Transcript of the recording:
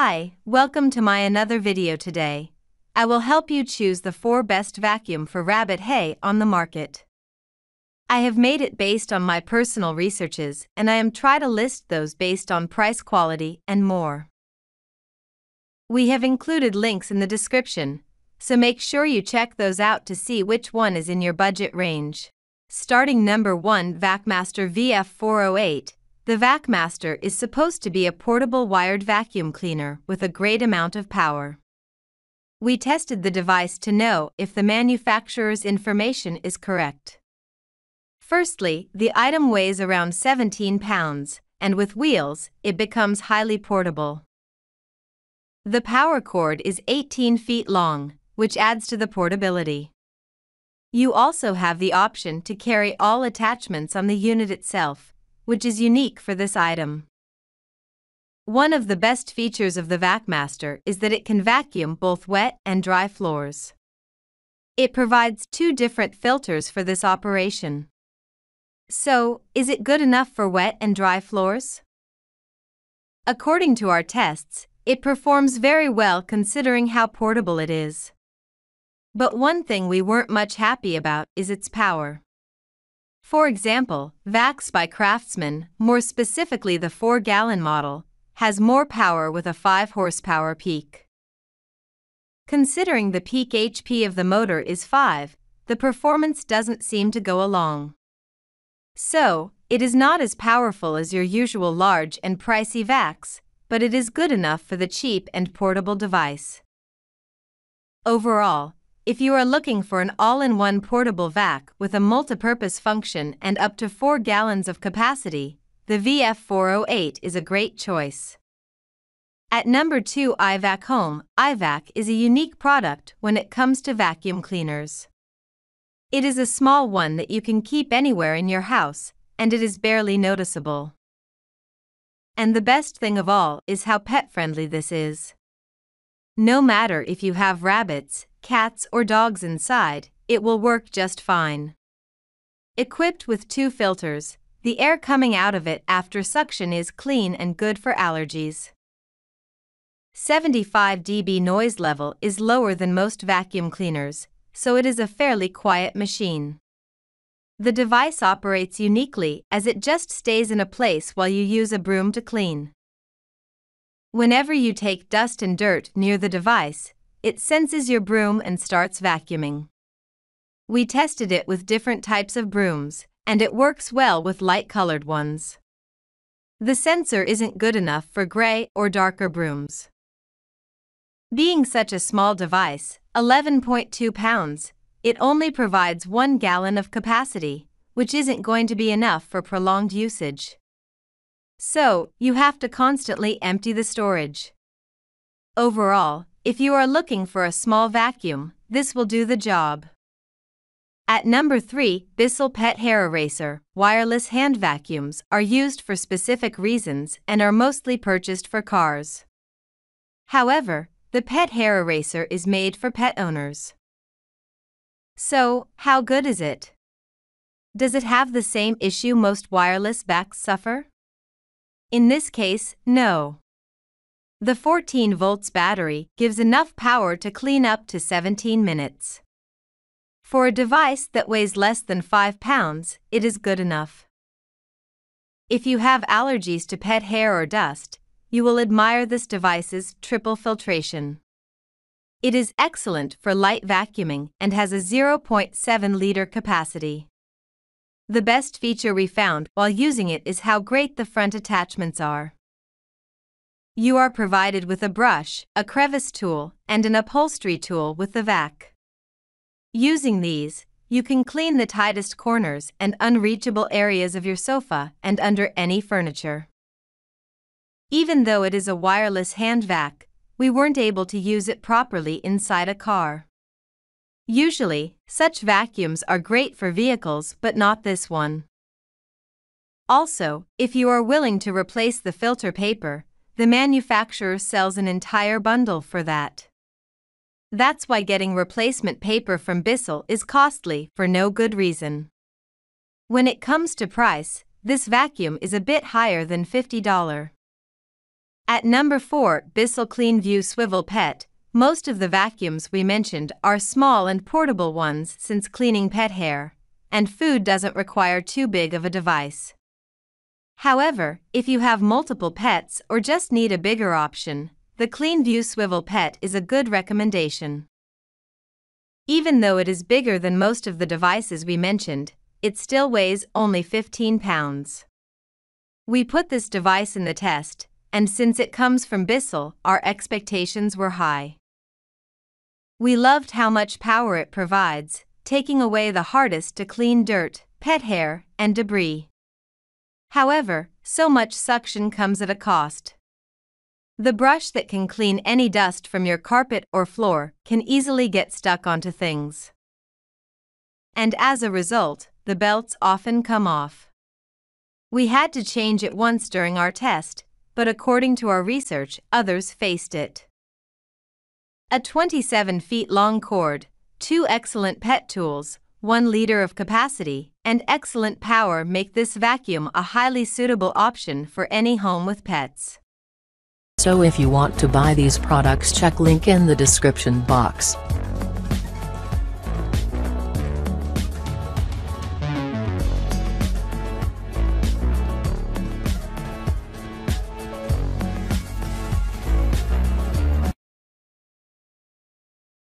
Hi, welcome to my another video today. I will help you choose the 4 best vacuum for rabbit hay on the market. I have made it based on my personal researches and I am try to list those based on price quality and more. We have included links in the description, so make sure you check those out to see which one is in your budget range. Starting number 1 VacMaster VF408 The VacMaster is supposed to be a portable wired vacuum cleaner with a great amount of power. We tested the device to know if the manufacturer's information is correct. Firstly, the item weighs around 17 pounds, and with wheels, it becomes highly portable. The power cord is 18 feet long, which adds to the portability. You also have the option to carry all attachments on the unit itself, which is unique for this item. One of the best features of the VacMaster is that it can vacuum both wet and dry floors. It provides two different filters for this operation. So, is it good enough for wet and dry floors? According to our tests, it performs very well considering how portable it is. But one thing we weren't much happy about is its power. For example, Vax by Craftsman, more specifically the 4 gallon model, has more power with a 5 horsepower peak. Considering the peak HP of the motor is 5, the performance doesn't seem to go along. So, it is not as powerful as your usual large and pricey Vax, but it is good enough for the cheap and portable device. Overall, if you are looking for an all-in-one portable vac with a multi-purpose function and up to 4 gallons of capacity, the VF408 is a great choice. At number 2 EyeVac Home, EyeVac is a unique product when it comes to vacuum cleaners. It is a small one that you can keep anywhere in your house, and it is barely noticeable. And the best thing of all is how pet-friendly this is. No matter if you have rabbits, cats, or dogs inside, it will work just fine. Equipped with two filters, the air coming out of it after suction is clean and good for allergies. 75 dB noise level is lower than most vacuum cleaners, so it is a fairly quiet machine. The device operates uniquely as it just stays in a place while you use a broom to clean. Whenever you take dust and dirt near the device, it senses your broom and starts vacuuming. We tested it with different types of brooms, and it works well with light colored ones. The sensor isn't good enough for gray or darker brooms. Being such a small device, 11.2 pounds, it only provides 1 gallon of capacity, which isn't going to be enough for prolonged usage. So, you have to constantly empty the storage. Overall, if you are looking for a small vacuum, this will do the job. At number 3, Bissell Pet Hair Eraser, wireless hand vacuums are used for specific reasons and are mostly purchased for cars. However, the pet hair eraser is made for pet owners. So, how good is it? Does it have the same issue most wireless Vacs suffer? In this case, no. The 14 volts battery gives enough power to clean up to 17 minutes. For a device that weighs less than 5 pounds, it is good enough. If you have allergies to pet hair or dust, you will admire this device's triple filtration. It is excellent for light vacuuming and has a 0.7 liter capacity. The best feature we found while using it is how great the front attachments are. You are provided with a brush, a crevice tool, and an upholstery tool with the vac. Using these, you can clean the tightest corners and unreachable areas of your sofa and under any furniture. Even though it is a wireless hand vac, we weren't able to use it properly inside a car. Usually, such vacuums are great for vehicles but not this one. Also, if you are willing to replace the filter paper, the manufacturer sells an entire bundle for that. That's why getting replacement paper from Bissell is costly for no good reason. When it comes to price, this vacuum is a bit higher than $50. At number 4, Bissell Clean View Swivel Pet. Most of the vacuums we mentioned are small and portable ones since cleaning pet hair and food doesn't require too big of a device. However, if you have multiple pets or just need a bigger option, the CleanView Swivel Pet is a good recommendation. Even though it is bigger than most of the devices we mentioned, it still weighs only 15 pounds. We put this device in the test, and since it comes from Bissell, our expectations were high. We loved how much power it provides, taking away the hardest to clean dirt, pet hair, and debris. However, so much suction comes at a cost. The brush that can clean any dust from your carpet or floor can easily get stuck onto things. And as a result, the belts often come off. We had to change it once during our test, but according to our research, others faced it. A 27 feet long cord, two excellent pet tools, 1 liter of capacity, and excellent power make this vacuum a highly suitable option for any home with pets. So if you want to buy these products check link in the description box.